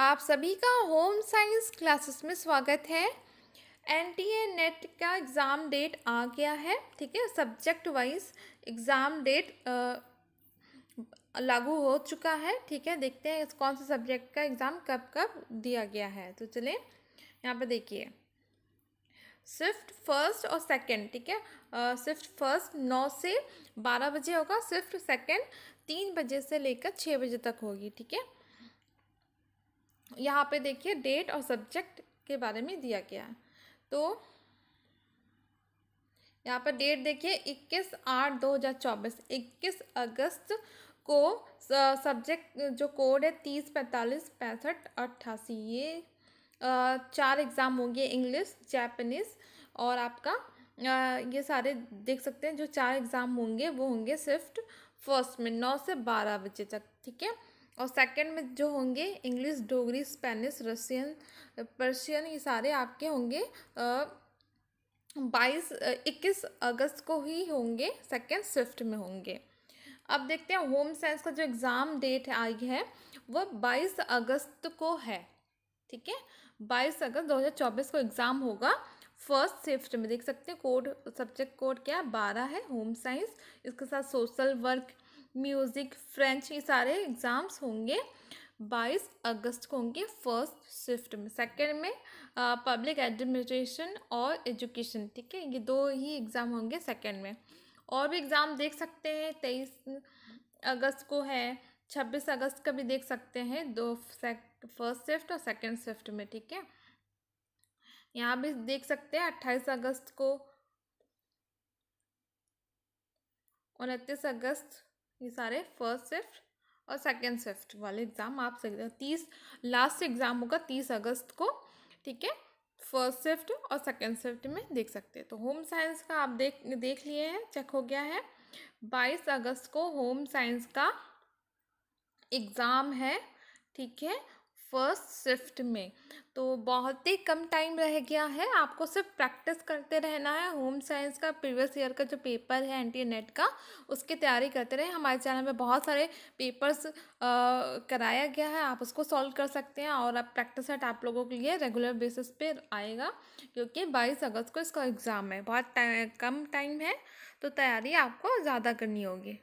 आप सभी का होम साइंस क्लासेस में स्वागत है। एन टी ए नेट का एग्ज़ाम डेट आ गया है, ठीक है? सब्जेक्ट वाइज एग्ज़ाम डेट लागू हो चुका है, ठीक है? देखते हैं इस कौन से सब्जेक्ट का एग्ज़ाम कब कब दिया गया है। तो चलिए यहाँ पे देखिए। स्विफ्ट फ़र्स्ट और सेकंड ठीक है? स्विफ्ट फ़र्स्ट नौ से बारह बजे होगा स्विफ्ट सेकंड तीन बजे से लेकर छः बजे तक होगी, ठीक है? यहाँ पे देखिए डेट और सब्जेक्ट के बारे में दिया गया है। तो यहाँ पर डेट देखिए, इक्कीस आठ दो हज़ार चौबीस। इक्कीस अगस्त को सब्जेक्ट जो कोड है, तीस पैंतालीस पैंसठ अट्ठासी। ये चार एग्ज़ाम होंगे इंग्लिश जैपनीज़ और आपका ये सारे देख सकते हैं, जो चार एग्ज़ाम होंगे, वो होंगे स्विफ्ट फ़र्स्ट में, नौ से बारह बजे तक, ठीक है? और सेकंड में जो होंगे English Dogri Spanish Russian Persian ये सारे आपके होंगे बाईस इक्कीस अगस्त को ही होंगे सेकंड स्विफ्ट में होंगे। अब देखते हैं होम साइंस का जो एग्ज़ाम डेट आई है, वो बाईस अगस्त को है, ठीक है? बाईस अगस्त दो हज़ार चौबीस को एग्ज़ाम होगा फ़र्स्ट शिफ्ट में। देख सकते हैं कोड सब्जेक्ट कोड क्या बारह है होम साइंस इसके साथ सोशल वर्क म्यूज़िक, फ्रेंच, ये सारे एग्ज़ाम्स होंगे। बाईस अगस्त को होंगे फ़र्स्ट शिफ्ट में। सेकंड में पब्लिक एडमिनिस्ट्रेशन और एजुकेशन, ठीक है? ये दो ही एग्ज़ाम होंगे सेकंड में। और भी एग्ज़ाम देख सकते हैं, तेईस अगस्त को है, छब्बीस अगस्त का भी देख सकते हैं, दो फ़र्स्ट शिफ्ट और सेकंड शिफ्ट में, ठीक है? यहाँ भी देख सकते हैं, अट्ठाईस अगस्त को, उनतीस अगस्त ये सारे फ़र्स्ट शिफ्ट और सेकेंड शिफ्ट वाले एग्ज़ाम आप सकते तीस लास्ट एग्ज़ाम होगा तीस अगस्त को, ठीक है? फ़र्स्ट शिफ्ट और सेकेंड शिफ्ट में देख सकते हैं। तो होम साइंस का आप देख देख लिए हैं चेक हो गया है। बाईस अगस्त को होम साइंस का एग्ज़ाम है, ठीक है? फ़र्स्ट शिफ्ट में। तो बहुत ही कम टाइम रह गया है। आपको सिर्फ़ प्रैक्टिस करते रहना है। होम साइंस का प्रीवियस ईयर का जो पेपर है एनटीए नेट का उसकी तैयारी करते रहे। हमारे चैनल में बहुत सारे पेपर्स आ, कराया गया है। आप उसको सॉल्व कर सकते हैं और अब प्रैक्टिस सेट आप लोगों के लिए रेगुलर बेसिस पे आएगा। क्योंकि बाईस अगस्त को इसका एग्ज़ाम है। बहुत टाइम कम टाइम है। तो तैयारी आपको ज़्यादा करनी होगी।